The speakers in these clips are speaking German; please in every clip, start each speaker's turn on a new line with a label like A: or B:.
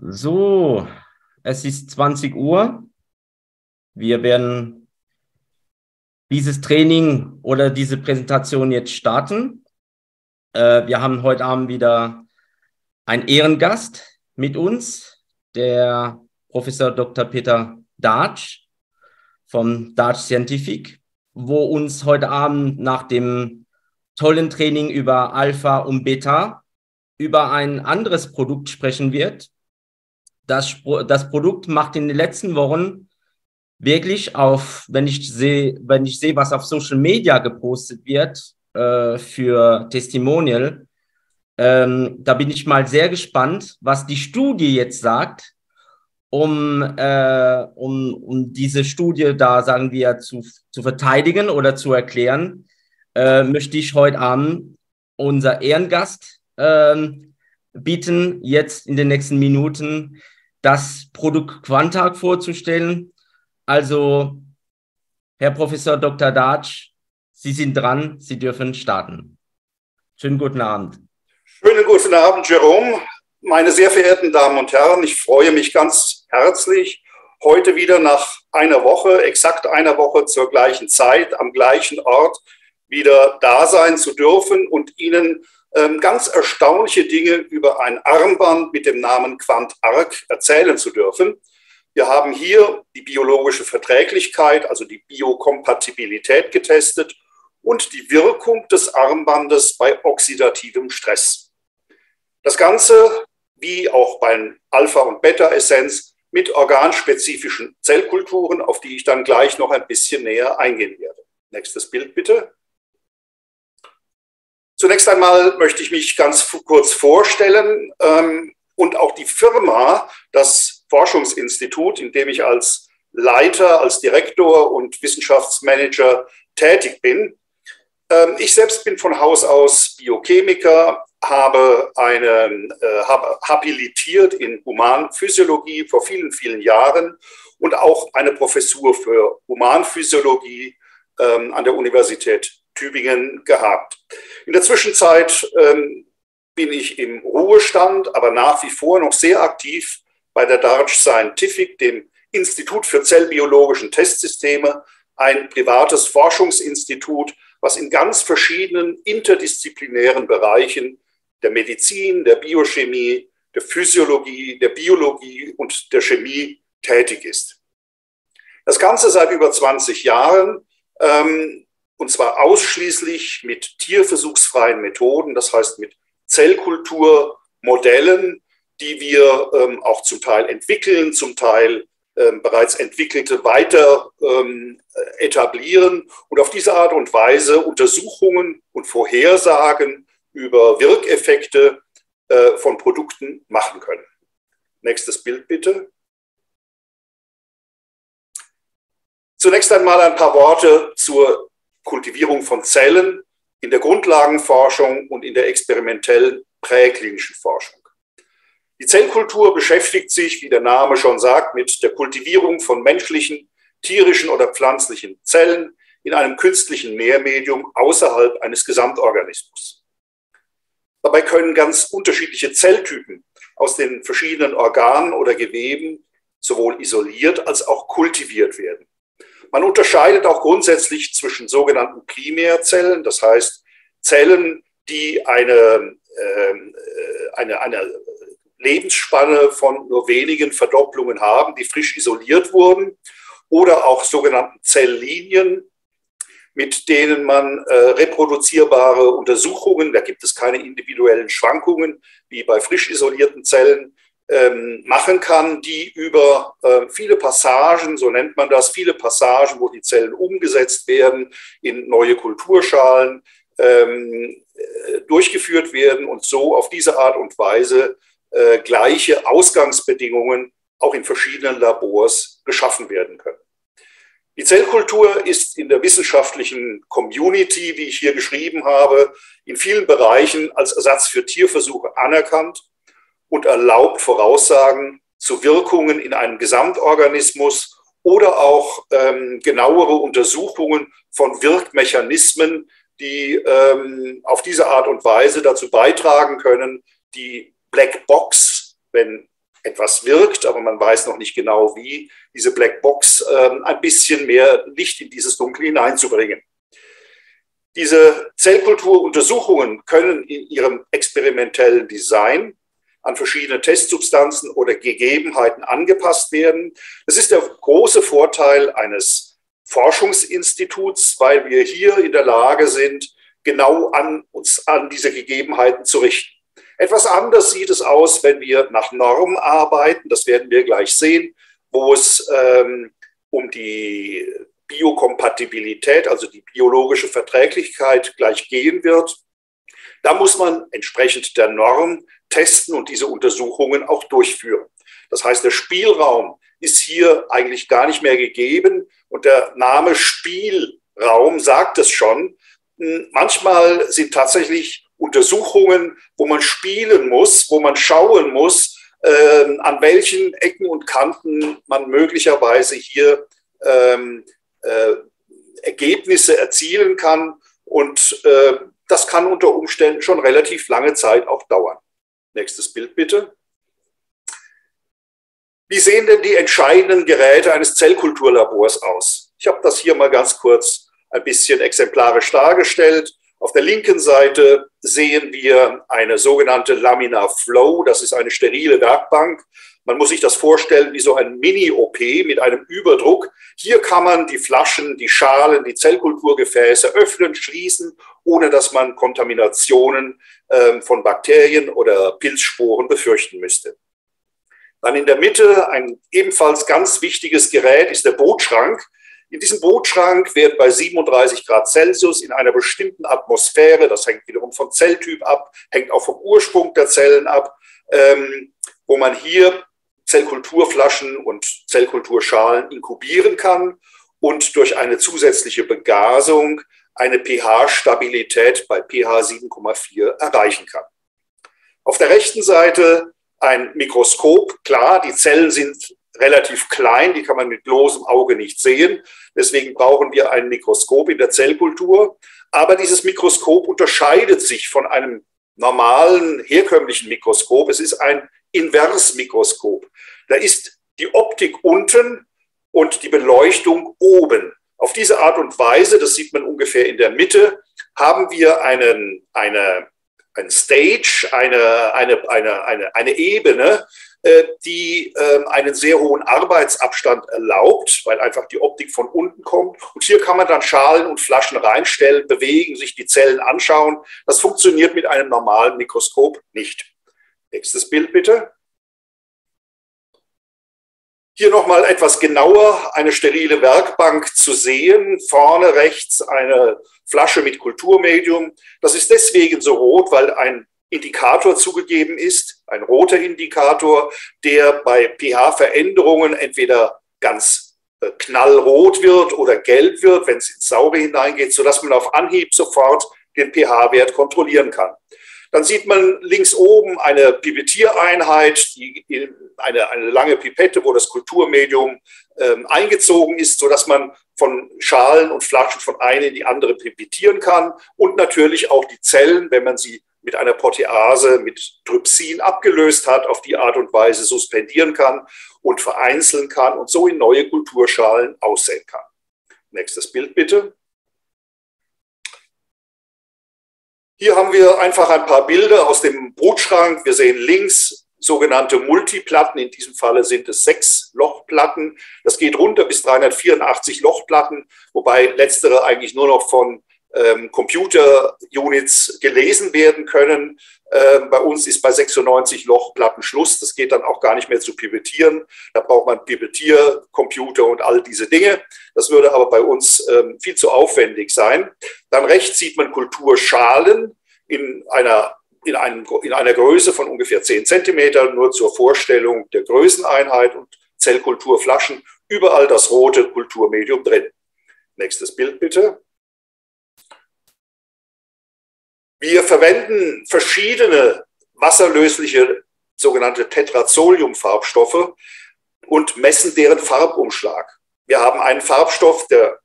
A: So, es ist 20 Uhr. Wir werden dieses Training oder diese Präsentation jetzt starten. Äh, wir haben heute Abend wieder einen Ehrengast mit uns, der Professor Dr. Peter Dartsch vom Dartsch Scientific, wo uns heute Abend nach dem tollen Training über Alpha und Beta über ein anderes Produkt sprechen wird, das, das Produkt macht in den letzten Wochen wirklich auf, wenn ich sehe, wenn ich sehe, was auf Social Media gepostet wird äh, für Testimonial, ähm, da bin ich mal sehr gespannt, was die Studie jetzt sagt, um, äh, um, um diese Studie da, sagen wir, zu, zu verteidigen oder zu erklären, äh, möchte ich heute Abend unser Ehrengast äh, bieten, jetzt in den nächsten Minuten das Produkt Quantag vorzustellen. Also, Herr Professor Dr. Datsch, Sie sind dran, Sie dürfen starten. Schönen guten Abend.
B: Schönen guten Abend, Jerome. Meine sehr verehrten Damen und Herren, ich freue mich ganz herzlich, heute wieder nach einer Woche, exakt einer Woche zur gleichen Zeit, am gleichen Ort wieder da sein zu dürfen und Ihnen ganz erstaunliche Dinge über ein Armband mit dem Namen QuantArc erzählen zu dürfen. Wir haben hier die biologische Verträglichkeit, also die Biokompatibilität getestet und die Wirkung des Armbandes bei oxidativem Stress. Das Ganze, wie auch bei Alpha- und Beta-Essenz, mit organspezifischen Zellkulturen, auf die ich dann gleich noch ein bisschen näher eingehen werde. Nächstes Bild bitte. Zunächst einmal möchte ich mich ganz kurz vorstellen ähm, und auch die Firma, das Forschungsinstitut, in dem ich als Leiter, als Direktor und Wissenschaftsmanager tätig bin. Ähm, ich selbst bin von Haus aus Biochemiker, habe eine, äh, habe habilitiert in Humanphysiologie vor vielen, vielen Jahren und auch eine Professur für Humanphysiologie ähm, an der Universität Tübingen gehabt. In der Zwischenzeit ähm, bin ich im Ruhestand, aber nach wie vor noch sehr aktiv bei der Darch Scientific, dem Institut für zellbiologischen Testsysteme, ein privates Forschungsinstitut, was in ganz verschiedenen interdisziplinären Bereichen der Medizin, der Biochemie, der Physiologie, der Biologie und der Chemie tätig ist. Das Ganze seit über 20 Jahren. Ähm, und zwar ausschließlich mit tierversuchsfreien Methoden, das heißt mit Zellkulturmodellen, die wir ähm, auch zum Teil entwickeln, zum Teil ähm, bereits entwickelte weiter ähm, etablieren und auf diese Art und Weise Untersuchungen und Vorhersagen über Wirkeffekte äh, von Produkten machen können. Nächstes Bild bitte. Zunächst einmal ein paar Worte zur Kultivierung von Zellen in der Grundlagenforschung und in der experimentellen präklinischen Forschung. Die Zellkultur beschäftigt sich, wie der Name schon sagt, mit der Kultivierung von menschlichen, tierischen oder pflanzlichen Zellen in einem künstlichen Nährmedium außerhalb eines Gesamtorganismus. Dabei können ganz unterschiedliche Zelltypen aus den verschiedenen Organen oder Geweben sowohl isoliert als auch kultiviert werden. Man unterscheidet auch grundsätzlich zwischen sogenannten Primärzellen, das heißt Zellen, die eine, ähm, äh, eine, eine Lebensspanne von nur wenigen Verdopplungen haben, die frisch isoliert wurden, oder auch sogenannten Zelllinien, mit denen man äh, reproduzierbare Untersuchungen, da gibt es keine individuellen Schwankungen wie bei frisch isolierten Zellen, ähm, machen kann, die über äh, viele Passagen, so nennt man das, viele Passagen, wo die Zellen umgesetzt werden in neue Kulturschalen, ähm, äh, durchgeführt werden und so auf diese Art und Weise äh, gleiche Ausgangsbedingungen auch in verschiedenen Labors geschaffen werden können. Die Zellkultur ist in der wissenschaftlichen Community, wie ich hier geschrieben habe, in vielen Bereichen als Ersatz für Tierversuche anerkannt und erlaubt Voraussagen zu Wirkungen in einem Gesamtorganismus oder auch ähm, genauere Untersuchungen von Wirkmechanismen, die ähm, auf diese Art und Weise dazu beitragen können, die Black Box, wenn etwas wirkt, aber man weiß noch nicht genau wie, diese Blackbox äh, ein bisschen mehr Licht in dieses Dunkel hineinzubringen. Diese Zellkulturuntersuchungen können in ihrem experimentellen Design an verschiedene Testsubstanzen oder Gegebenheiten angepasst werden. Das ist der große Vorteil eines Forschungsinstituts, weil wir hier in der Lage sind, genau an uns an diese Gegebenheiten zu richten. Etwas anders sieht es aus, wenn wir nach Norm arbeiten. Das werden wir gleich sehen, wo es ähm, um die Biokompatibilität, also die biologische Verträglichkeit gleich gehen wird. Da muss man entsprechend der Norm testen und diese Untersuchungen auch durchführen. Das heißt, der Spielraum ist hier eigentlich gar nicht mehr gegeben und der Name Spielraum sagt es schon. Hm, manchmal sind tatsächlich Untersuchungen, wo man spielen muss, wo man schauen muss, äh, an welchen Ecken und Kanten man möglicherweise hier ähm, äh, Ergebnisse erzielen kann. Und äh, das kann unter Umständen schon relativ lange Zeit auch dauern. Nächstes Bild bitte. Wie sehen denn die entscheidenden Geräte eines Zellkulturlabors aus? Ich habe das hier mal ganz kurz ein bisschen exemplarisch dargestellt. Auf der linken Seite sehen wir eine sogenannte Laminar Flow. Das ist eine sterile Werkbank. Man muss sich das vorstellen wie so ein Mini-OP mit einem Überdruck. Hier kann man die Flaschen, die Schalen, die Zellkulturgefäße öffnen, schließen, ohne dass man Kontaminationen äh, von Bakterien oder Pilzsporen befürchten müsste. Dann in der Mitte ein ebenfalls ganz wichtiges Gerät ist der Bootschrank. In diesem Bootschrank wird bei 37 Grad Celsius in einer bestimmten Atmosphäre, das hängt wiederum vom Zelltyp ab, hängt auch vom Ursprung der Zellen ab, ähm, wo man hier Zellkulturflaschen und Zellkulturschalen inkubieren kann und durch eine zusätzliche Begasung eine pH-Stabilität bei pH 7,4 erreichen kann. Auf der rechten Seite ein Mikroskop. Klar, die Zellen sind relativ klein, die kann man mit bloßem Auge nicht sehen. Deswegen brauchen wir ein Mikroskop in der Zellkultur. Aber dieses Mikroskop unterscheidet sich von einem normalen, herkömmlichen Mikroskop. Es ist ein Inversmikroskop. Da ist die Optik unten und die Beleuchtung oben. Auf diese Art und Weise, das sieht man ungefähr in der Mitte, haben wir einen, eine, ein Stage, eine, eine, eine, eine, eine Ebene, äh, die ähm, einen sehr hohen Arbeitsabstand erlaubt, weil einfach die Optik von unten kommt. Und hier kann man dann Schalen und Flaschen reinstellen, bewegen, sich die Zellen anschauen. Das funktioniert mit einem normalen Mikroskop nicht. Nächstes Bild bitte. Hier nochmal etwas genauer eine sterile Werkbank zu sehen. Vorne rechts eine Flasche mit Kulturmedium. Das ist deswegen so rot, weil ein Indikator zugegeben ist, ein roter Indikator, der bei pH-Veränderungen entweder ganz äh, knallrot wird oder gelb wird, wenn es ins Saure hineingeht, sodass man auf Anhieb sofort den pH-Wert kontrollieren kann. Dann sieht man links oben eine Pipettiereinheit, die, eine, eine lange Pipette, wo das Kulturmedium ähm, eingezogen ist, sodass man von Schalen und Flaschen von einer in die andere pipettieren kann und natürlich auch die Zellen, wenn man sie mit einer Protease mit Trypsin abgelöst hat, auf die Art und Weise suspendieren kann und vereinzeln kann und so in neue Kulturschalen aussehen kann. Nächstes Bild bitte. Hier haben wir einfach ein paar Bilder aus dem Brutschrank. Wir sehen links sogenannte Multiplatten. In diesem Falle sind es sechs Lochplatten. Das geht runter bis 384 Lochplatten, wobei letztere eigentlich nur noch von ähm, Computer-Units gelesen werden können. Ähm, bei uns ist bei 96 Lochplatten Schluss. Das geht dann auch gar nicht mehr zu pipettieren. Da braucht man Pipettiercomputer und all diese Dinge. Das würde aber bei uns ähm, viel zu aufwendig sein. Dann rechts sieht man Kulturschalen in einer in, einem, in einer Größe von ungefähr 10 Zentimeter, nur zur Vorstellung der Größeneinheit und Zellkulturflaschen, überall das rote Kulturmedium drin. Nächstes Bild bitte. Wir verwenden verschiedene wasserlösliche sogenannte Tetrazolium-Farbstoffe und messen deren Farbumschlag. Wir haben einen Farbstoff, der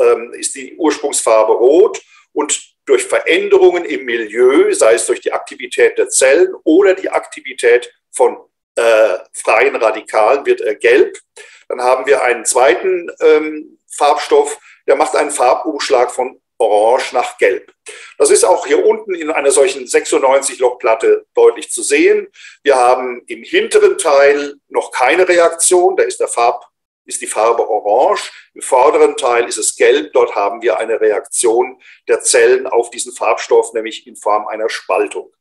B: ähm, ist die Ursprungsfarbe rot und durch Veränderungen im Milieu, sei es durch die Aktivität der Zellen oder die Aktivität von äh, freien Radikalen wird er gelb. Dann haben wir einen zweiten ähm, Farbstoff, der macht einen Farbumschlag von orange nach gelb. Das ist auch hier unten in einer solchen 96-Loch-Platte deutlich zu sehen. Wir haben im hinteren Teil noch keine Reaktion, da ist, der Farb, ist die Farbe orange. Im vorderen Teil ist es gelb, dort haben wir eine Reaktion der Zellen auf diesen Farbstoff, nämlich in Form einer Spaltung.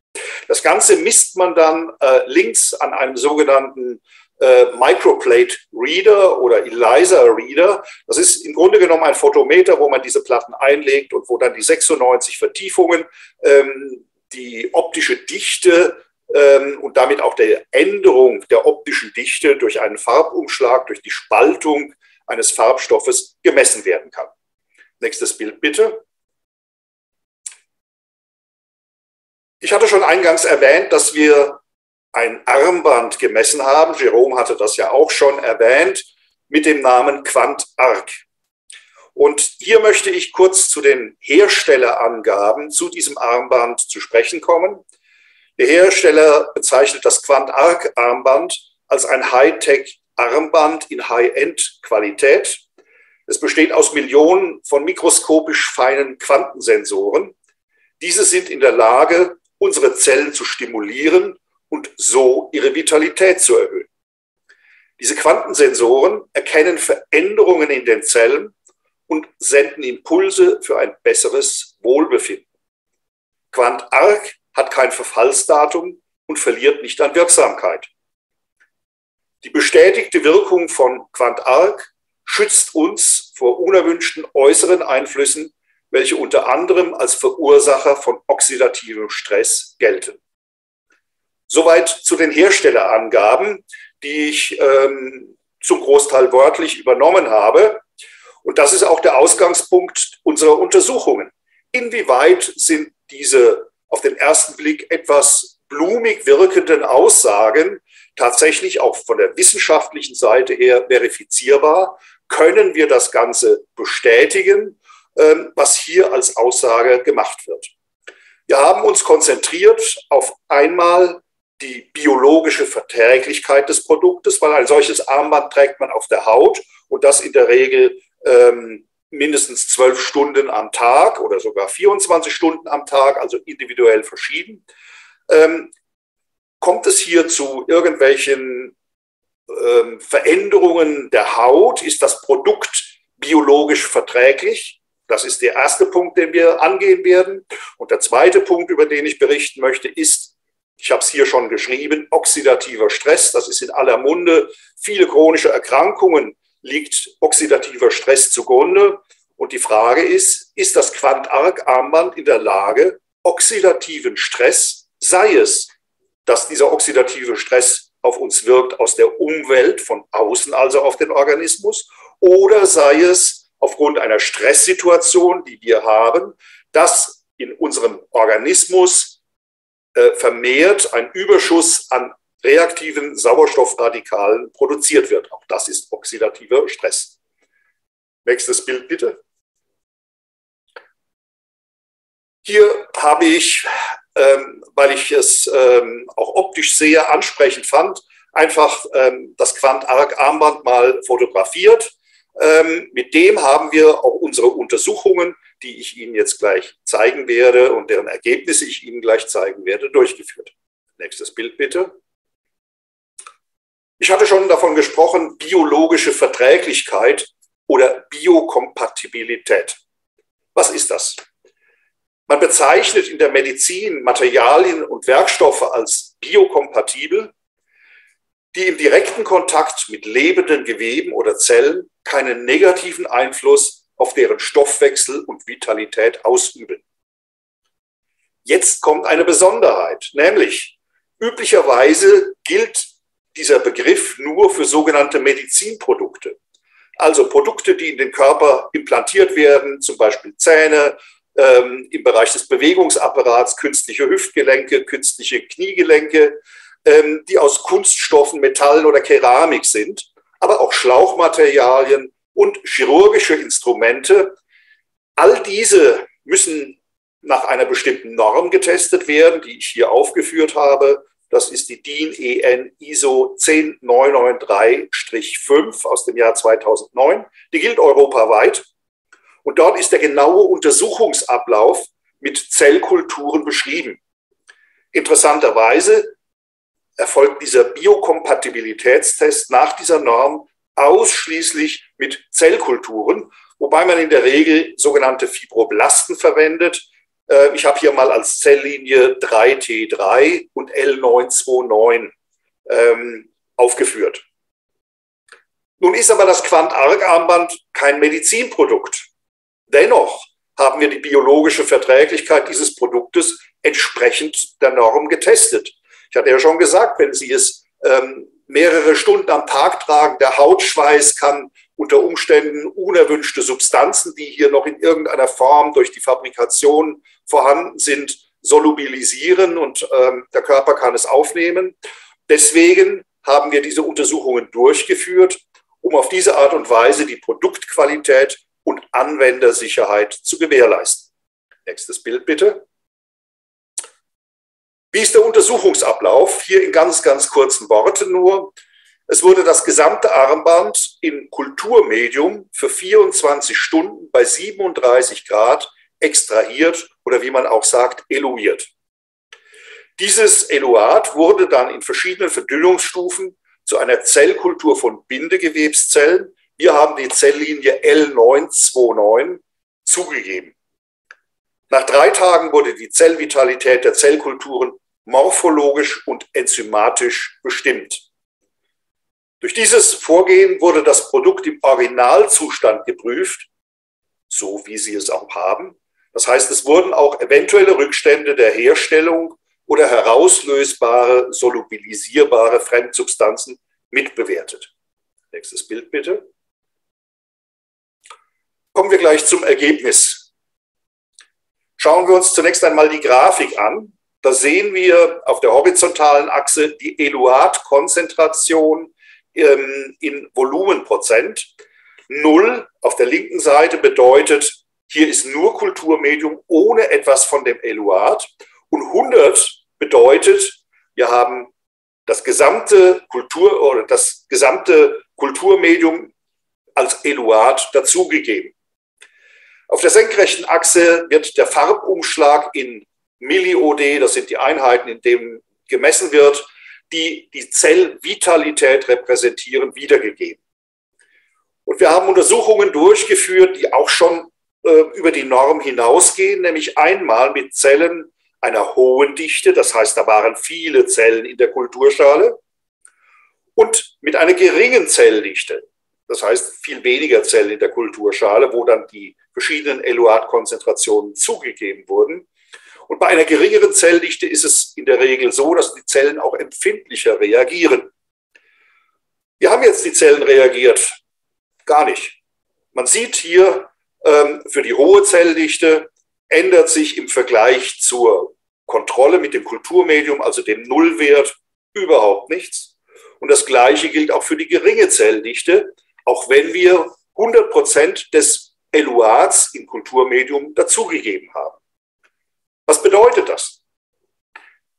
B: Das Ganze misst man dann äh, links an einem sogenannten äh, Microplate Reader oder ELISA Reader. Das ist im Grunde genommen ein Photometer, wo man diese Platten einlegt und wo dann die 96 Vertiefungen, ähm, die optische Dichte ähm, und damit auch der Änderung der optischen Dichte durch einen Farbumschlag, durch die Spaltung eines Farbstoffes gemessen werden kann. Nächstes Bild bitte. Ich hatte schon eingangs erwähnt, dass wir ein Armband gemessen haben. Jerome hatte das ja auch schon erwähnt mit dem Namen QuantArc. Und hier möchte ich kurz zu den Herstellerangaben zu diesem Armband zu sprechen kommen. Der Hersteller bezeichnet das QuantArc-Armband als ein Hightech-Armband in High-End-Qualität. Es besteht aus Millionen von mikroskopisch feinen Quantensensoren. Diese sind in der Lage, unsere Zellen zu stimulieren und so ihre Vitalität zu erhöhen. Diese Quantensensoren erkennen Veränderungen in den Zellen und senden Impulse für ein besseres Wohlbefinden. QuantArc hat kein Verfallsdatum und verliert nicht an Wirksamkeit. Die bestätigte Wirkung von QuantArc schützt uns vor unerwünschten äußeren Einflüssen, welche unter anderem als Verursacher von oxidativem Stress gelten. Soweit zu den Herstellerangaben, die ich ähm, zum Großteil wörtlich übernommen habe. Und das ist auch der Ausgangspunkt unserer Untersuchungen. Inwieweit sind diese auf den ersten Blick etwas blumig wirkenden Aussagen tatsächlich auch von der wissenschaftlichen Seite her verifizierbar? Können wir das Ganze bestätigen, ähm, was hier als Aussage gemacht wird? Wir haben uns konzentriert auf einmal die biologische Verträglichkeit des Produktes, weil ein solches Armband trägt man auf der Haut und das in der Regel ähm, mindestens zwölf Stunden am Tag oder sogar 24 Stunden am Tag, also individuell verschieden. Ähm, kommt es hier zu irgendwelchen ähm, Veränderungen der Haut? Ist das Produkt biologisch verträglich? Das ist der erste Punkt, den wir angehen werden. Und der zweite Punkt, über den ich berichten möchte, ist, ich habe es hier schon geschrieben, oxidativer Stress, das ist in aller Munde. Viele chronische Erkrankungen liegt oxidativer Stress zugrunde. Und die Frage ist, ist das Quant-Arc-Armband in der Lage, oxidativen Stress, sei es, dass dieser oxidative Stress auf uns wirkt aus der Umwelt, von außen also auf den Organismus, oder sei es aufgrund einer Stresssituation, die wir haben, dass in unserem Organismus äh, vermehrt ein Überschuss an reaktiven Sauerstoffradikalen produziert wird. Auch das ist oxidativer Stress. Nächstes Bild bitte. Hier habe ich, ähm, weil ich es ähm, auch optisch sehr ansprechend fand, einfach ähm, das Quant-Arc-Armband mal fotografiert. Ähm, mit dem haben wir auch unsere Untersuchungen die ich Ihnen jetzt gleich zeigen werde und deren Ergebnisse ich Ihnen gleich zeigen werde, durchgeführt. Nächstes Bild bitte. Ich hatte schon davon gesprochen, biologische Verträglichkeit oder Biokompatibilität. Was ist das? Man bezeichnet in der Medizin Materialien und Werkstoffe als biokompatibel, die im direkten Kontakt mit lebenden Geweben oder Zellen keinen negativen Einfluss auf deren Stoffwechsel und Vitalität ausüben. Jetzt kommt eine Besonderheit, nämlich üblicherweise gilt dieser Begriff nur für sogenannte Medizinprodukte. Also Produkte, die in den Körper implantiert werden, zum Beispiel Zähne, ähm, im Bereich des Bewegungsapparats, künstliche Hüftgelenke, künstliche Kniegelenke, ähm, die aus Kunststoffen, Metallen oder Keramik sind, aber auch Schlauchmaterialien, und chirurgische Instrumente. All diese müssen nach einer bestimmten Norm getestet werden, die ich hier aufgeführt habe. Das ist die DIN EN ISO 10993-5 aus dem Jahr 2009. Die gilt europaweit. Und dort ist der genaue Untersuchungsablauf mit Zellkulturen beschrieben. Interessanterweise erfolgt dieser Biokompatibilitätstest nach dieser Norm ausschließlich mit Zellkulturen, wobei man in der Regel sogenannte Fibroblasten verwendet. Äh, ich habe hier mal als Zelllinie 3T3 und L929 ähm, aufgeführt. Nun ist aber das Quant-Arc-Armband kein Medizinprodukt. Dennoch haben wir die biologische Verträglichkeit dieses Produktes entsprechend der Norm getestet. Ich hatte ja schon gesagt, wenn Sie es ähm, mehrere Stunden am Tag tragen, der Hautschweiß kann unter Umständen unerwünschte Substanzen, die hier noch in irgendeiner Form durch die Fabrikation vorhanden sind, solubilisieren und ähm, der Körper kann es aufnehmen. Deswegen haben wir diese Untersuchungen durchgeführt, um auf diese Art und Weise die Produktqualität und Anwendersicherheit zu gewährleisten. Nächstes Bild bitte. Wie ist der Untersuchungsablauf? Hier in ganz, ganz kurzen Worten nur. Es wurde das gesamte Armband in Kulturmedium für 24 Stunden bei 37 Grad extrahiert oder wie man auch sagt, eluiert. Dieses Eluat wurde dann in verschiedenen Verdünnungsstufen zu einer Zellkultur von Bindegewebszellen. Wir haben die Zelllinie L929 zugegeben. Nach drei Tagen wurde die Zellvitalität der Zellkulturen morphologisch und enzymatisch bestimmt. Durch dieses Vorgehen wurde das Produkt im Originalzustand geprüft, so wie Sie es auch haben. Das heißt, es wurden auch eventuelle Rückstände der Herstellung oder herauslösbare, solubilisierbare Fremdsubstanzen mitbewertet. Nächstes Bild bitte. Kommen wir gleich zum Ergebnis. Schauen wir uns zunächst einmal die Grafik an. Da sehen wir auf der horizontalen Achse die Eluat-Konzentration ähm, in Volumenprozent. Null auf der linken Seite bedeutet, hier ist nur Kulturmedium ohne etwas von dem Eluat. Und 100 bedeutet, wir haben das gesamte Kultur oder das gesamte Kulturmedium als Eluat dazugegeben. Auf der senkrechten Achse wird der Farbumschlag in MilliOD, das sind die Einheiten, in denen gemessen wird, die die Zellvitalität repräsentieren, wiedergegeben. Und wir haben Untersuchungen durchgeführt, die auch schon äh, über die Norm hinausgehen, nämlich einmal mit Zellen einer hohen Dichte, das heißt, da waren viele Zellen in der Kulturschale, und mit einer geringen Zelldichte, das heißt viel weniger Zellen in der Kulturschale, wo dann die verschiedenen Eluat-Konzentrationen zugegeben wurden. Und bei einer geringeren Zelldichte ist es in der Regel so, dass die Zellen auch empfindlicher reagieren. Wie haben jetzt die Zellen reagiert? Gar nicht. Man sieht hier, ähm, für die hohe Zelldichte ändert sich im Vergleich zur Kontrolle mit dem Kulturmedium, also dem Nullwert, überhaupt nichts. Und das Gleiche gilt auch für die geringe Zelldichte, auch wenn wir 100 Prozent des Eluats im Kulturmedium dazugegeben haben. Was bedeutet das?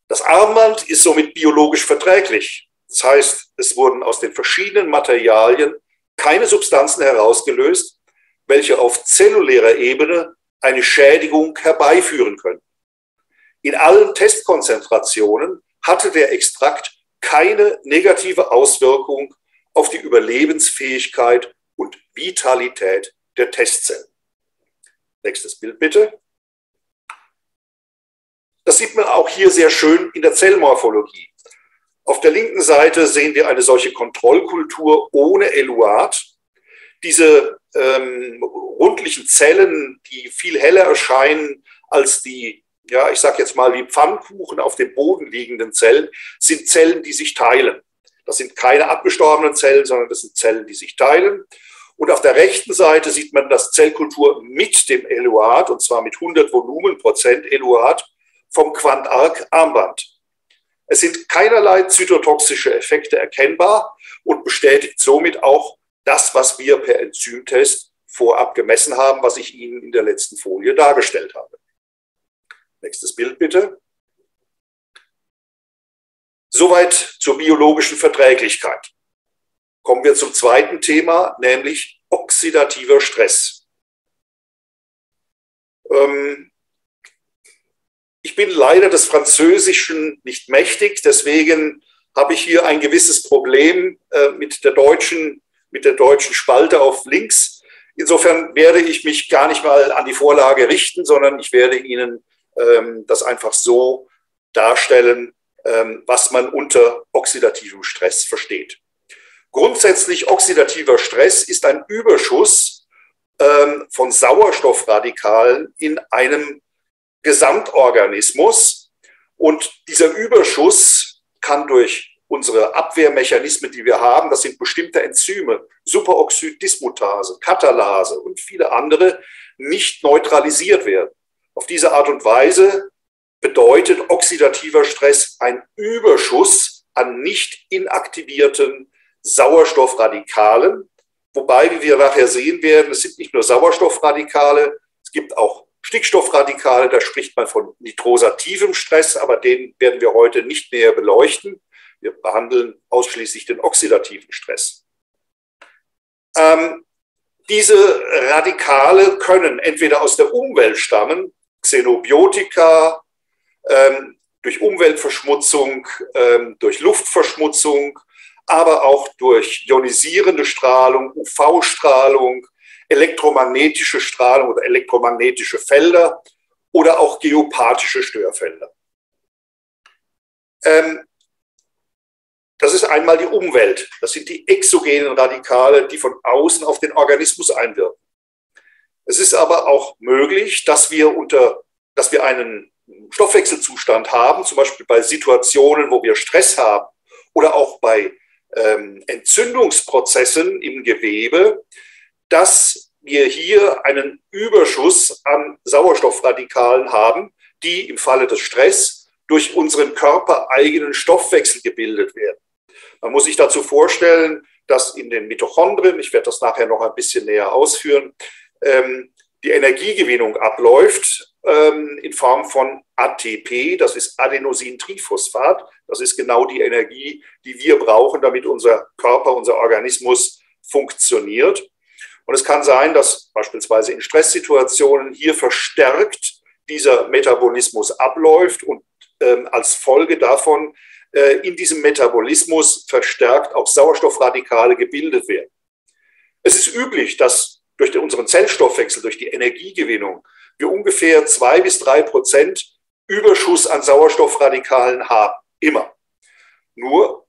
B: Das Armband ist somit biologisch verträglich. Das heißt, es wurden aus den verschiedenen Materialien keine Substanzen herausgelöst, welche auf zellulärer Ebene eine Schädigung herbeiführen können. In allen Testkonzentrationen hatte der Extrakt keine negative Auswirkung auf die Überlebensfähigkeit und Vitalität der Testzellen. Nächstes Bild bitte. Das sieht man auch hier sehr schön in der Zellmorphologie. Auf der linken Seite sehen wir eine solche Kontrollkultur ohne Eluat. Diese ähm, rundlichen Zellen, die viel heller erscheinen als die, ja, ich sage jetzt mal wie Pfannkuchen auf dem Boden liegenden Zellen, sind Zellen, die sich teilen. Das sind keine abgestorbenen Zellen, sondern das sind Zellen, die sich teilen. Und auf der rechten Seite sieht man das Zellkultur mit dem Eluat, und zwar mit 100 Volumenprozent Eluat vom Quant-Arc-Armband. Es sind keinerlei zytotoxische Effekte erkennbar und bestätigt somit auch das, was wir per Enzymtest vorab gemessen haben, was ich Ihnen in der letzten Folie dargestellt habe. Nächstes Bild bitte. Soweit zur biologischen Verträglichkeit. Kommen wir zum zweiten Thema, nämlich oxidativer Stress. Ähm, ich bin leider des Französischen nicht mächtig, deswegen habe ich hier ein gewisses Problem äh, mit der deutschen, mit der deutschen Spalte auf links. Insofern werde ich mich gar nicht mal an die Vorlage richten, sondern ich werde Ihnen ähm, das einfach so darstellen, ähm, was man unter oxidativem Stress versteht. Grundsätzlich oxidativer Stress ist ein Überschuss ähm, von Sauerstoffradikalen in einem Gesamtorganismus. Und dieser Überschuss kann durch unsere Abwehrmechanismen, die wir haben, das sind bestimmte Enzyme, Superoxidismutase, Katalase und viele andere, nicht neutralisiert werden. Auf diese Art und Weise bedeutet oxidativer Stress ein Überschuss an nicht inaktivierten Sauerstoffradikalen, wobei, wie wir nachher sehen werden, es sind nicht nur Sauerstoffradikale, es gibt auch Stickstoffradikale, da spricht man von nitrosativem Stress, aber den werden wir heute nicht näher beleuchten. Wir behandeln ausschließlich den oxidativen Stress. Ähm, diese Radikale können entweder aus der Umwelt stammen, Xenobiotika, ähm, durch Umweltverschmutzung, ähm, durch Luftverschmutzung, aber auch durch ionisierende Strahlung, UV-Strahlung, elektromagnetische Strahlung oder elektromagnetische Felder oder auch geopathische Störfelder. Ähm, das ist einmal die Umwelt. Das sind die exogenen Radikale, die von außen auf den Organismus einwirken. Es ist aber auch möglich, dass wir unter, dass wir einen Stoffwechselzustand haben, zum Beispiel bei Situationen, wo wir Stress haben oder auch bei ähm, Entzündungsprozessen im Gewebe, dass wir hier einen Überschuss an Sauerstoffradikalen haben, die im Falle des Stress durch unseren körpereigenen Stoffwechsel gebildet werden. Man muss sich dazu vorstellen, dass in den Mitochondrien, ich werde das nachher noch ein bisschen näher ausführen, ähm, die Energiegewinnung abläuft ähm, in Form von ATP, das ist Adenosintriphosphat. Das ist genau die Energie, die wir brauchen, damit unser Körper, unser Organismus funktioniert. Und es kann sein, dass beispielsweise in Stresssituationen hier verstärkt dieser Metabolismus abläuft und ähm, als Folge davon äh, in diesem Metabolismus verstärkt auch Sauerstoffradikale gebildet werden. Es ist üblich, dass durch den, unseren Zellstoffwechsel, durch die Energiegewinnung, wir ungefähr zwei bis drei Prozent Überschuss an Sauerstoffradikalen haben. Immer. Nur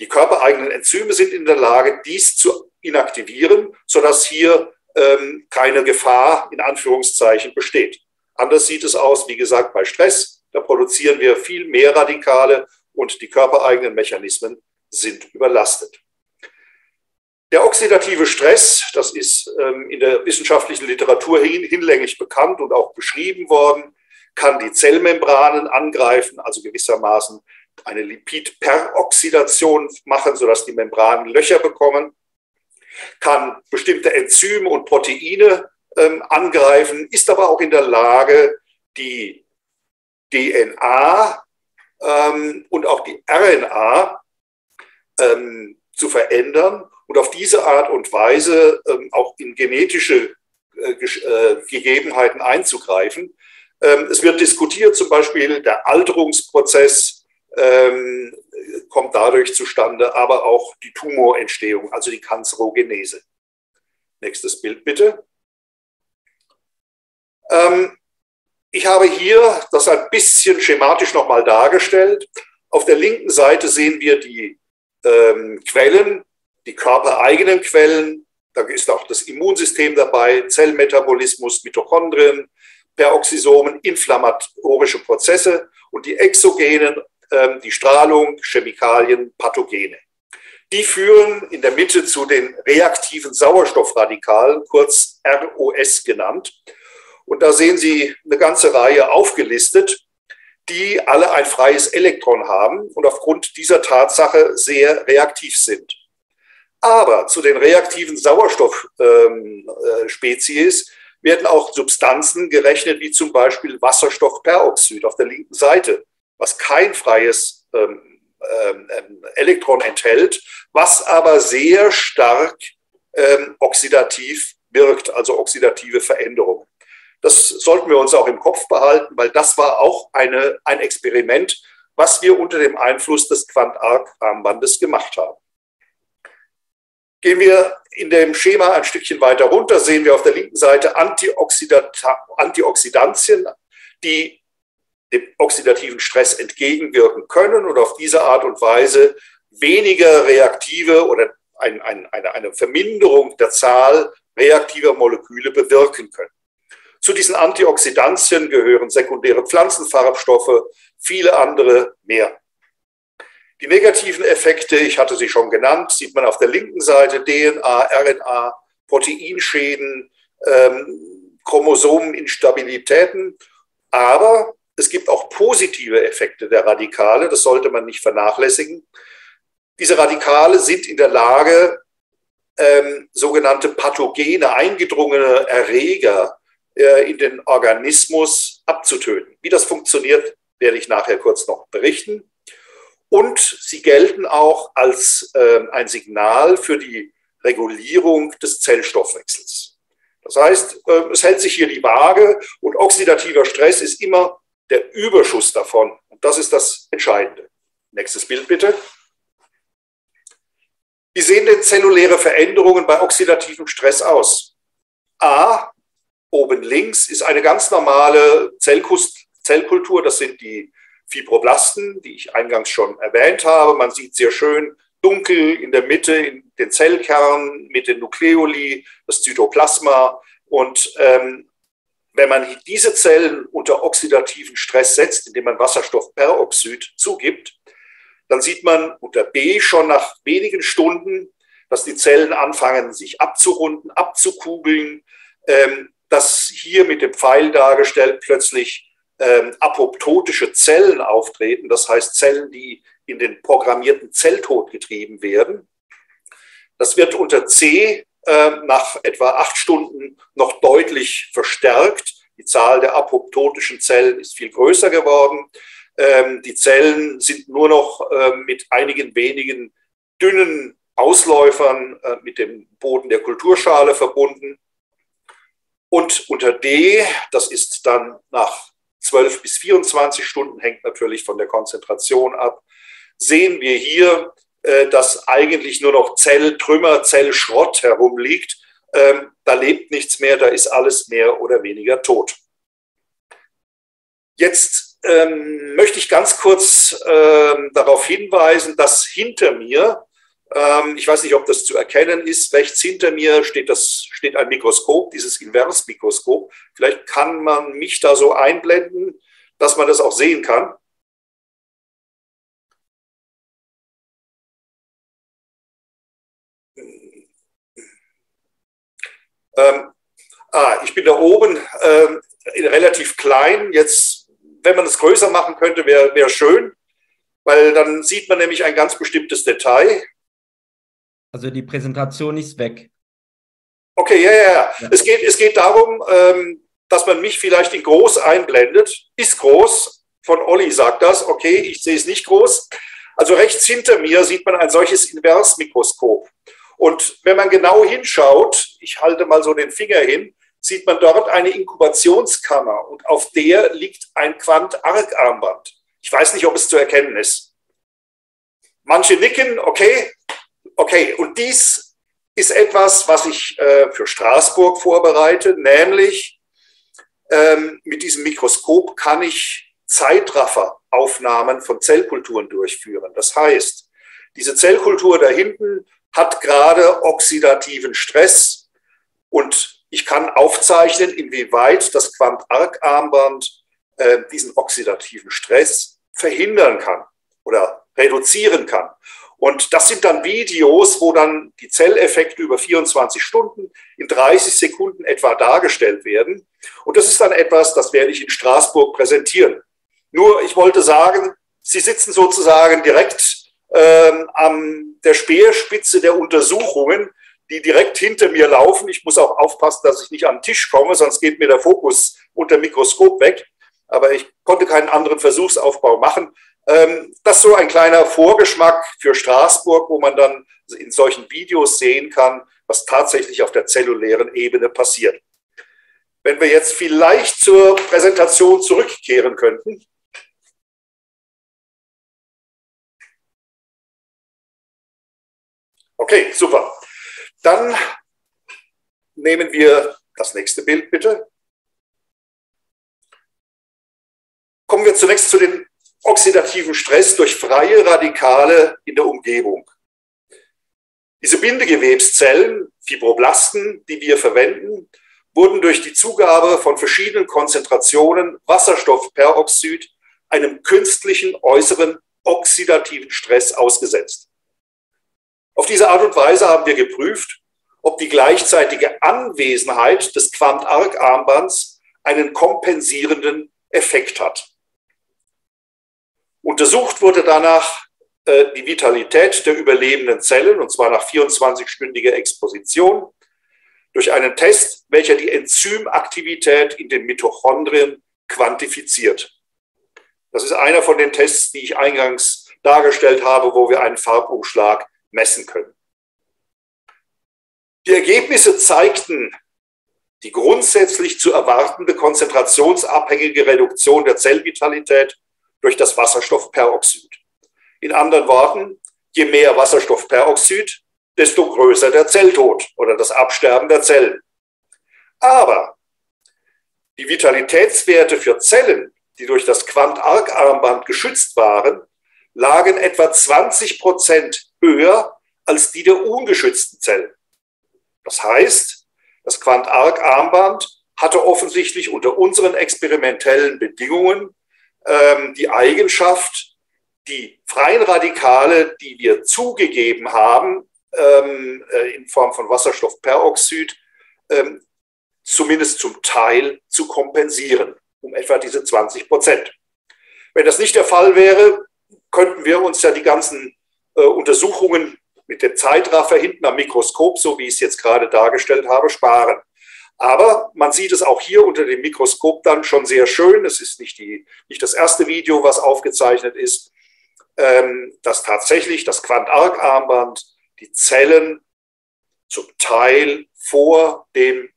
B: die körpereigenen Enzyme sind in der Lage, dies zu inaktivieren, sodass hier ähm, keine Gefahr in Anführungszeichen besteht. Anders sieht es aus, wie gesagt, bei Stress. Da produzieren wir viel mehr Radikale und die körpereigenen Mechanismen sind überlastet. Der oxidative Stress, das ist ähm, in der wissenschaftlichen Literatur hin, hinlänglich bekannt und auch beschrieben worden, kann die Zellmembranen angreifen, also gewissermaßen eine Lipidperoxidation machen, sodass die Membranen Löcher bekommen, kann bestimmte Enzyme und Proteine ähm, angreifen, ist aber auch in der Lage, die DNA ähm, und auch die RNA ähm, zu verändern und auf diese Art und Weise ähm, auch in genetische äh, äh, Gegebenheiten einzugreifen. Ähm, es wird diskutiert, zum Beispiel der Alterungsprozess ähm, kommt dadurch zustande, aber auch die Tumorentstehung, also die Kanzerogenese. Nächstes Bild bitte. Ähm, ich habe hier das ein bisschen schematisch nochmal dargestellt. Auf der linken Seite sehen wir die ähm, Quellen, die körpereigenen Quellen. Da ist auch das Immunsystem dabei, Zellmetabolismus, Mitochondrien, Peroxisomen, inflammatorische Prozesse und die exogenen, ähm, die Strahlung, Chemikalien, Pathogene. Die führen in der Mitte zu den reaktiven Sauerstoffradikalen, kurz ROS genannt. Und da sehen Sie eine ganze Reihe aufgelistet, die alle ein freies Elektron haben und aufgrund dieser Tatsache sehr reaktiv sind. Aber zu den reaktiven Sauerstoffspezies ähm, äh, werden auch Substanzen gerechnet, wie zum Beispiel Wasserstoffperoxid auf der linken Seite, was kein freies ähm, ähm, ähm, Elektron enthält, was aber sehr stark ähm, oxidativ wirkt, also oxidative Veränderungen. Das sollten wir uns auch im Kopf behalten, weil das war auch eine, ein Experiment, was wir unter dem Einfluss des Quant-Arc-Armbandes gemacht haben. Gehen wir in dem Schema ein Stückchen weiter runter, sehen wir auf der linken Seite Antioxidantien, die dem oxidativen Stress entgegenwirken können und auf diese Art und Weise weniger reaktive oder ein, ein, eine, eine Verminderung der Zahl reaktiver Moleküle bewirken können. Zu diesen Antioxidantien gehören sekundäre Pflanzenfarbstoffe, viele andere mehr. Die negativen Effekte, ich hatte sie schon genannt, sieht man auf der linken Seite DNA, RNA, Proteinschäden, ähm, Chromosomeninstabilitäten. Aber es gibt auch positive Effekte der Radikale, das sollte man nicht vernachlässigen. Diese Radikale sind in der Lage, ähm, sogenannte pathogene, eingedrungene Erreger äh, in den Organismus abzutöten. Wie das funktioniert, werde ich nachher kurz noch berichten. Und sie gelten auch als äh, ein Signal für die Regulierung des Zellstoffwechsels. Das heißt, äh, es hält sich hier die Waage und oxidativer Stress ist immer der Überschuss davon. Und das ist das Entscheidende. Nächstes Bild bitte. Wie sehen denn zelluläre Veränderungen bei oxidativem Stress aus? A, oben links ist eine ganz normale Zellkultur, das sind die Fibroblasten, die ich eingangs schon erwähnt habe. Man sieht sehr schön dunkel in der Mitte in den Zellkern mit den Nukleoli, das Zytoplasma. Und ähm, wenn man diese Zellen unter oxidativen Stress setzt, indem man Wasserstoffperoxid zugibt, dann sieht man unter B schon nach wenigen Stunden, dass die Zellen anfangen, sich abzurunden, abzukugeln, ähm, dass hier mit dem Pfeil dargestellt plötzlich ähm, apoptotische Zellen auftreten, das heißt Zellen, die in den programmierten Zelltod getrieben werden. Das wird unter C äh, nach etwa acht Stunden noch deutlich verstärkt. Die Zahl der apoptotischen Zellen ist viel größer geworden. Ähm, die Zellen sind nur noch äh, mit einigen wenigen dünnen Ausläufern äh, mit dem Boden der Kulturschale verbunden. Und unter D, das ist dann nach 12 bis 24 Stunden, hängt natürlich von der Konzentration ab, sehen wir hier, äh, dass eigentlich nur noch Zelltrümmer, Zellschrott herumliegt. Ähm, da lebt nichts mehr, da ist alles mehr oder weniger tot. Jetzt ähm, möchte ich ganz kurz ähm, darauf hinweisen, dass hinter mir, ähm, ich weiß nicht, ob das zu erkennen ist, rechts hinter mir steht, das, steht ein Mikroskop, dieses Inversmikroskop. Vielleicht kann man mich da so einblenden, dass man das auch sehen kann. Ähm, ah, ich bin da oben äh, relativ klein. Jetzt, wenn man es größer machen könnte, wäre wär schön, weil dann sieht man nämlich ein ganz bestimmtes Detail.
A: Also die Präsentation ist weg.
B: Okay, ja, ja, ja. Es, geht, es geht darum, ähm, dass man mich vielleicht in groß einblendet. Ist groß, von Olli sagt das. Okay, ich sehe es nicht groß. Also rechts hinter mir sieht man ein solches Inversmikroskop. Und wenn man genau hinschaut, ich halte mal so den Finger hin, sieht man dort eine Inkubationskammer und auf der liegt ein Quant-Arc-Armband. Ich weiß nicht, ob es zu erkennen ist. Manche nicken, okay, okay. Und dies ist etwas, was ich äh, für Straßburg vorbereite, nämlich ähm, mit diesem Mikroskop kann ich Zeitrafferaufnahmen von Zellkulturen durchführen. Das heißt, diese Zellkultur da hinten hat gerade oxidativen Stress und ich kann aufzeichnen, inwieweit das Quant-Arc-Armband äh, diesen oxidativen Stress verhindern kann oder reduzieren kann. Und das sind dann Videos, wo dann die Zelleffekte über 24 Stunden in 30 Sekunden etwa dargestellt werden. Und das ist dann etwas, das werde ich in Straßburg präsentieren. Nur, ich wollte sagen, Sie sitzen sozusagen direkt ähm, an der Speerspitze der Untersuchungen, die direkt hinter mir laufen. Ich muss auch aufpassen, dass ich nicht an den Tisch komme, sonst geht mir der Fokus unter Mikroskop weg. Aber ich konnte keinen anderen Versuchsaufbau machen. Ähm, das ist so ein kleiner Vorgeschmack für Straßburg, wo man dann in solchen Videos sehen kann, was tatsächlich auf der zellulären Ebene passiert. Wenn wir jetzt vielleicht zur Präsentation zurückkehren könnten. Okay, super. Dann nehmen wir das nächste Bild bitte. Kommen wir zunächst zu den oxidativen Stress durch freie Radikale in der Umgebung. Diese Bindegewebszellen, Fibroblasten, die wir verwenden, wurden durch die Zugabe von verschiedenen Konzentrationen Wasserstoffperoxid einem künstlichen äußeren oxidativen Stress ausgesetzt. Auf diese Art und Weise haben wir geprüft, ob die gleichzeitige Anwesenheit des Quant-Arc-Armbands einen kompensierenden Effekt hat. Untersucht wurde danach äh, die Vitalität der überlebenden Zellen, und zwar nach 24-stündiger Exposition, durch einen Test, welcher die Enzymaktivität in den Mitochondrien quantifiziert. Das ist einer von den Tests, die ich eingangs dargestellt habe, wo wir einen Farbumschlag messen können. Die Ergebnisse zeigten die grundsätzlich zu erwartende konzentrationsabhängige Reduktion der Zellvitalität durch das Wasserstoffperoxid. In anderen Worten, je mehr Wasserstoffperoxid, desto größer der Zelltod oder das Absterben der Zellen. Aber die Vitalitätswerte für Zellen, die durch das Quant-Arc-Armband geschützt waren, lagen etwa 20 Prozent höher als die der ungeschützten Zellen. Das heißt, das Quant-Arc-Armband hatte offensichtlich unter unseren experimentellen Bedingungen ähm, die Eigenschaft, die freien Radikale, die wir zugegeben haben, ähm, äh, in Form von Wasserstoffperoxid, ähm, zumindest zum Teil zu kompensieren, um etwa diese 20 Prozent. Wenn das nicht der Fall wäre, könnten wir uns ja die ganzen äh, Untersuchungen mit dem Zeitraffer hinten am Mikroskop, so wie ich es jetzt gerade dargestellt habe, sparen. Aber man sieht es auch hier unter dem Mikroskop dann schon sehr schön. Es ist nicht, die, nicht das erste Video, was aufgezeichnet ist, ähm, dass tatsächlich das Quant-Arc-Armband die Zellen zum Teil vor dem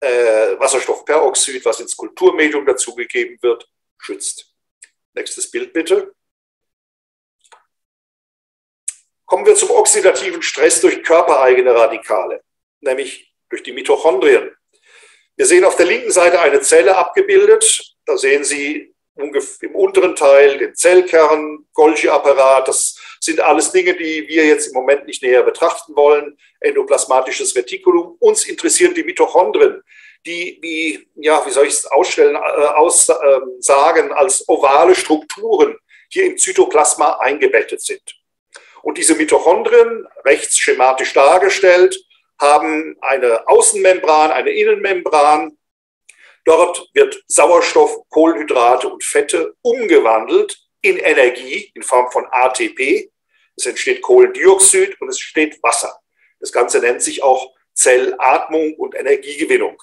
B: äh, Wasserstoffperoxid, was ins Kulturmedium dazugegeben wird, schützt. Nächstes Bild bitte. Kommen wir zum oxidativen Stress durch körpereigene Radikale, nämlich durch die Mitochondrien. Wir sehen auf der linken Seite eine Zelle abgebildet. Da sehen Sie im unteren Teil den Zellkern, Golgi-Apparat. Das sind alles Dinge, die wir jetzt im Moment nicht näher betrachten wollen. Endoplasmatisches Retikulum. Uns interessieren die Mitochondrien, die, wie, ja, wie soll ich es ausstellen, äh, aussagen, äh, als ovale Strukturen hier im Zytoplasma eingebettet sind. Und diese Mitochondrien, rechts schematisch dargestellt, haben eine Außenmembran, eine Innenmembran. Dort wird Sauerstoff, Kohlenhydrate und Fette umgewandelt in Energie in Form von ATP. Es entsteht Kohlendioxid und es entsteht Wasser. Das Ganze nennt sich auch Zellatmung und Energiegewinnung.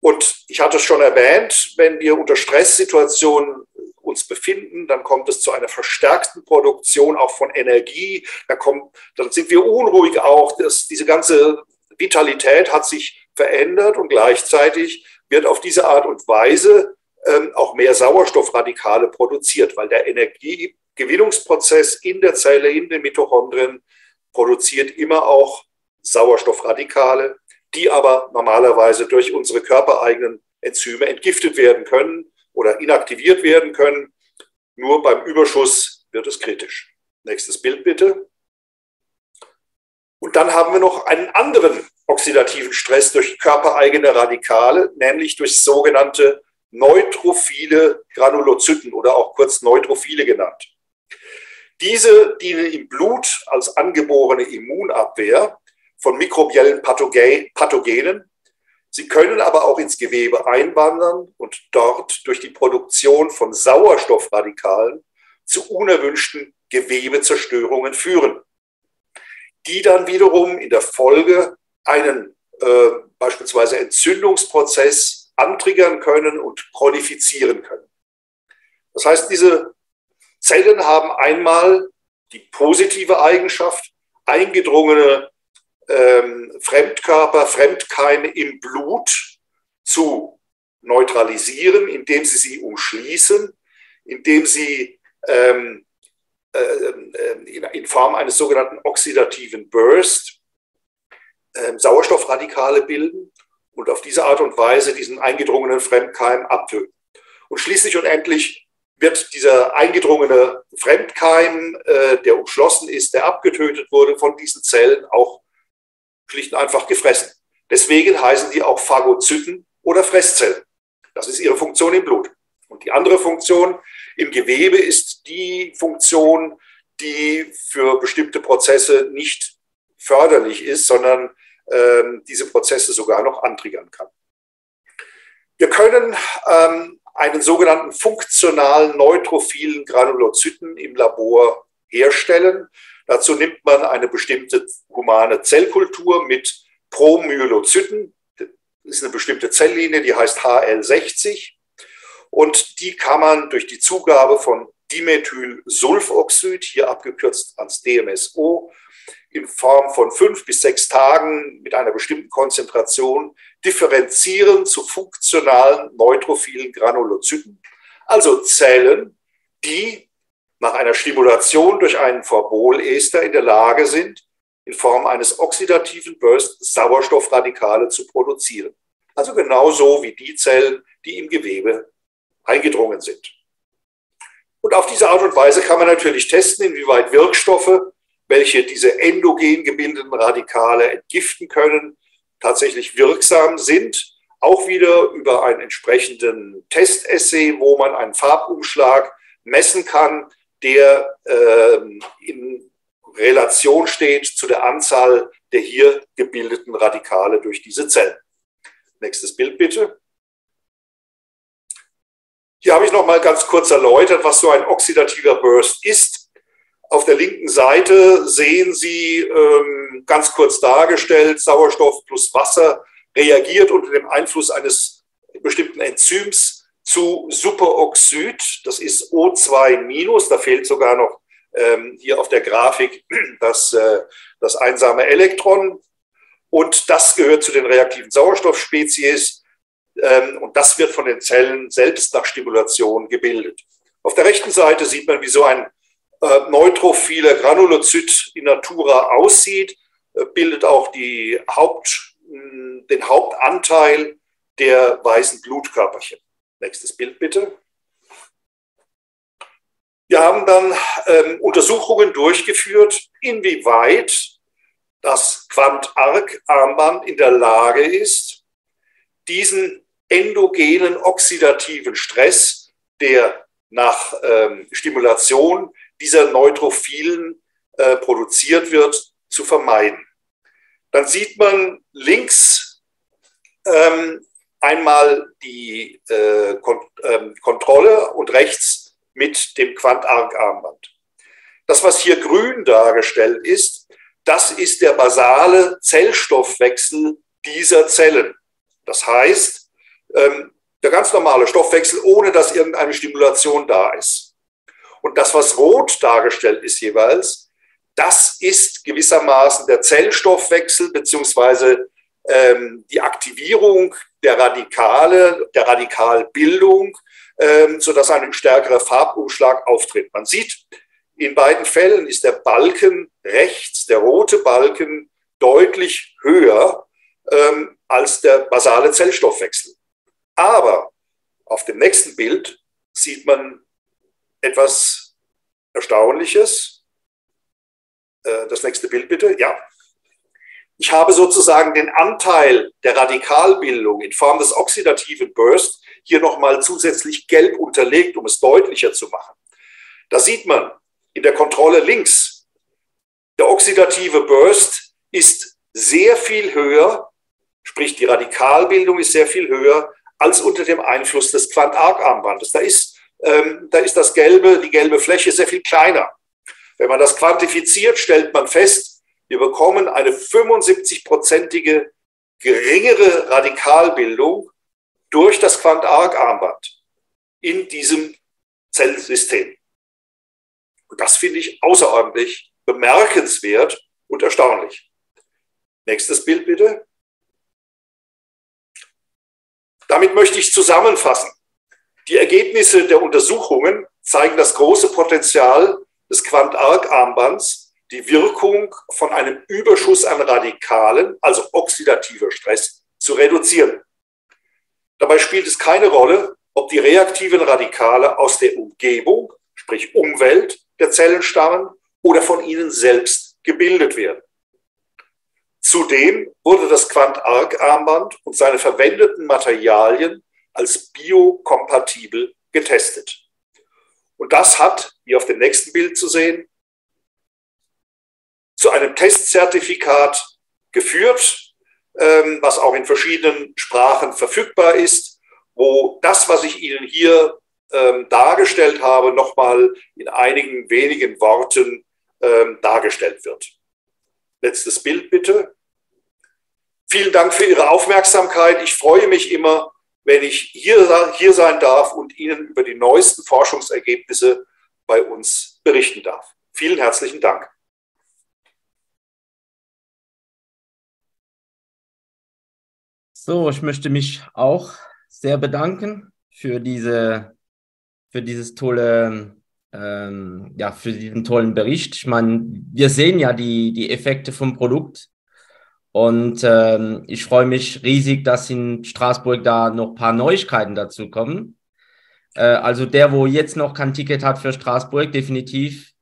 B: Und ich hatte es schon erwähnt, wenn wir unter Stresssituationen uns befinden, dann kommt es zu einer verstärkten Produktion auch von Energie, dann, kommt, dann sind wir unruhig auch, das, diese ganze Vitalität hat sich verändert und gleichzeitig wird auf diese Art und Weise ähm, auch mehr Sauerstoffradikale produziert, weil der Energiegewinnungsprozess in der Zelle, in den Mitochondrien produziert immer auch Sauerstoffradikale, die aber normalerweise durch unsere körpereigenen Enzyme entgiftet werden können oder inaktiviert werden können. Nur beim Überschuss wird es kritisch. Nächstes Bild bitte. Und dann haben wir noch einen anderen oxidativen Stress durch körpereigene Radikale, nämlich durch sogenannte neutrophile Granulozyten oder auch kurz Neutrophile genannt. Diese dienen im Blut als angeborene Immunabwehr von mikrobiellen Pathogenen Sie können aber auch ins Gewebe einwandern und dort durch die Produktion von Sauerstoffradikalen zu unerwünschten Gewebezerstörungen führen, die dann wiederum in der Folge einen äh, beispielsweise Entzündungsprozess antriggern können und chronifizieren können. Das heißt, diese Zellen haben einmal die positive Eigenschaft, eingedrungene ähm, Fremdkörper, Fremdkeime im Blut zu neutralisieren, indem sie sie umschließen, indem sie ähm, äh, äh in, in, Form eines sogenannten oxidativen Burst äh, Sauerstoffradikale bilden und auf diese Art und Weise diesen eingedrungenen Fremdkeim abtöten. Und schließlich und endlich wird dieser eingedrungene Fremdkeim, äh, der umschlossen ist, der abgetötet wurde, von diesen Zellen auch schlicht und einfach gefressen. Deswegen heißen die auch Phagozyten oder Fresszellen. Das ist ihre Funktion im Blut. Und die andere Funktion im Gewebe ist die Funktion, die für bestimmte Prozesse nicht förderlich ist, sondern ähm, diese Prozesse sogar noch antriggern kann. Wir können ähm, einen sogenannten funktionalen neutrophilen Granulozyten im Labor herstellen. Dazu nimmt man eine bestimmte humane Zellkultur mit Promyelozyten. Das ist eine bestimmte Zelllinie, die heißt HL60. Und die kann man durch die Zugabe von Dimethylsulfoxid, hier abgekürzt als DMSO, in Form von fünf bis sechs Tagen mit einer bestimmten Konzentration differenzieren zu funktionalen neutrophilen Granulozyten, also Zellen, die nach einer Stimulation durch einen Forbolester in der Lage sind, in Form eines oxidativen Bursts Sauerstoffradikale zu produzieren. Also genauso wie die Zellen, die im Gewebe eingedrungen sind. Und auf diese Art und Weise kann man natürlich testen, inwieweit Wirkstoffe welche diese endogen gebildeten Radikale entgiften können, tatsächlich wirksam sind. Auch wieder über einen entsprechenden Testessay, wo man einen Farbumschlag messen kann, der äh, in Relation steht zu der Anzahl der hier gebildeten Radikale durch diese Zellen. Nächstes Bild bitte. Hier habe ich noch mal ganz kurz erläutert, was so ein oxidativer Burst ist. Auf der linken Seite sehen Sie ähm, ganz kurz dargestellt, Sauerstoff plus Wasser reagiert unter dem Einfluss eines bestimmten Enzyms zu Superoxid. Das ist O2-. Da fehlt sogar noch ähm, hier auf der Grafik das, äh, das einsame Elektron. Und das gehört zu den reaktiven Sauerstoffspezies. Ähm, und das wird von den Zellen selbst nach Stimulation gebildet. Auf der rechten Seite sieht man, wie so ein äh, neutrophiler Granulozyt in Natura aussieht, äh, bildet auch die Haupt, den Hauptanteil der weißen Blutkörperchen. Nächstes Bild bitte. Wir haben dann ähm, Untersuchungen durchgeführt, inwieweit das Quant-Arc-Armband in der Lage ist, diesen endogenen oxidativen Stress, der nach ähm, Stimulation dieser Neutrophilen äh, produziert wird, zu vermeiden. Dann sieht man links ähm, einmal die äh, Kon ähm, Kontrolle und rechts mit dem Quant-Arc-Armband. Das, was hier grün dargestellt ist, das ist der basale Zellstoffwechsel dieser Zellen. Das heißt, ähm, der ganz normale Stoffwechsel, ohne dass irgendeine Stimulation da ist. Und das, was rot dargestellt ist jeweils, das ist gewissermaßen der Zellstoffwechsel beziehungsweise ähm, die Aktivierung der Radikale, der Radikalbildung, ähm, sodass ein stärkerer Farbumschlag auftritt. Man sieht, in beiden Fällen ist der Balken rechts, der rote Balken, deutlich höher ähm, als der basale Zellstoffwechsel. Aber auf dem nächsten Bild sieht man etwas Erstaunliches. Äh, das nächste Bild bitte. Ja. Ich habe sozusagen den Anteil der Radikalbildung in Form des oxidativen Burst hier nochmal zusätzlich gelb unterlegt, um es deutlicher zu machen. Da sieht man in der Kontrolle links, der oxidative Burst ist sehr viel höher, sprich die Radikalbildung ist sehr viel höher als unter dem Einfluss des Quant-Arc-Armbandes. Da ist ähm, da ist das gelbe, die gelbe Fläche sehr viel kleiner. Wenn man das quantifiziert, stellt man fest, wir bekommen eine 75-prozentige geringere Radikalbildung durch das Quant-Arc-Armband in diesem Zellsystem. Und das finde ich außerordentlich bemerkenswert und erstaunlich. Nächstes Bild bitte. Damit möchte ich zusammenfassen. Die Ergebnisse der Untersuchungen zeigen das große Potenzial des Quant-Arc-Armbands, die Wirkung von einem Überschuss an Radikalen, also oxidativer Stress, zu reduzieren. Dabei spielt es keine Rolle, ob die reaktiven Radikale aus der Umgebung, sprich Umwelt der Zellen stammen oder von ihnen selbst gebildet werden. Zudem wurde das Quant-Arc-Armband und seine verwendeten Materialien als biokompatibel getestet. Und das hat, wie auf dem nächsten Bild zu sehen, zu einem Testzertifikat geführt, ähm, was auch in verschiedenen Sprachen verfügbar ist, wo das, was ich Ihnen hier ähm, dargestellt habe, nochmal in einigen wenigen Worten ähm, dargestellt wird. Letztes Bild bitte. Vielen Dank für Ihre Aufmerksamkeit. Ich freue mich immer, wenn ich hier, hier sein darf und Ihnen über die neuesten Forschungsergebnisse bei uns berichten darf. Vielen herzlichen Dank.
A: So, ich möchte mich auch sehr bedanken für diese, für dieses tolle, ähm, ja, für diesen tollen Bericht. Ich meine, wir sehen ja die, die Effekte vom Produkt und ähm, ich freue mich riesig, dass in Straßburg da noch ein paar Neuigkeiten dazu kommen. Äh, also der, wo jetzt noch kein Ticket hat für Straßburg, definitiv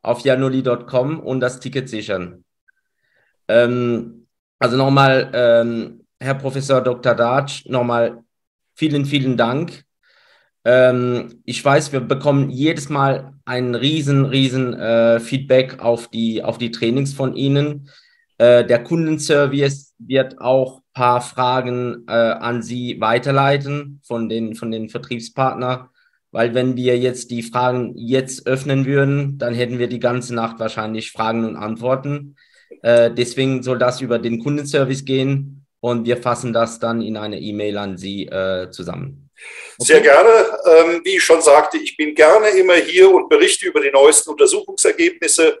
A: auf januli.com und das Ticket sichern. Ähm, also nochmal, ähm, Herr Professor Dr. Datsch, nochmal vielen, vielen Dank. Ähm, ich weiß, wir bekommen jedes Mal ein riesen, riesen äh, Feedback auf die, auf die Trainings von Ihnen. Äh, der Kundenservice wird auch ein paar Fragen äh, an Sie weiterleiten von den, von den Vertriebspartnern, weil wenn wir jetzt die Fragen jetzt öffnen würden, dann hätten wir die ganze Nacht wahrscheinlich Fragen und Antworten. Äh, deswegen soll das über den Kundenservice gehen und wir fassen das dann in eine E-Mail an Sie äh, zusammen.
B: Okay. Sehr gerne. Ähm, wie ich schon sagte, ich bin gerne immer hier und berichte über die neuesten Untersuchungsergebnisse.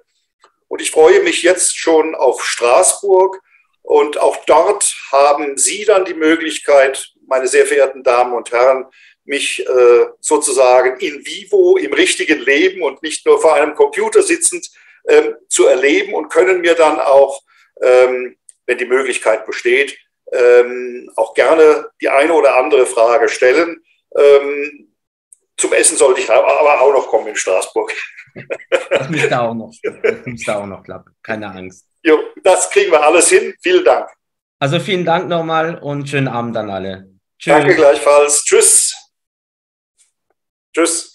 B: Und ich freue mich jetzt schon auf Straßburg. Und auch dort haben Sie dann die Möglichkeit, meine sehr verehrten Damen und Herren, mich äh, sozusagen in vivo im richtigen Leben und nicht nur vor einem Computer sitzend ähm, zu erleben und können mir dann auch, ähm, wenn die Möglichkeit besteht, ähm, auch gerne die eine oder andere Frage stellen. Ähm, zum Essen sollte ich aber auch noch kommen in Straßburg.
A: Das müsste auch noch, das müsste auch noch klappen. Keine Angst.
B: Jo, das kriegen wir alles hin. Vielen Dank.
A: Also vielen Dank nochmal und schönen Abend an alle.
B: Tschüss. Danke gleichfalls. Tschüss. Tschüss.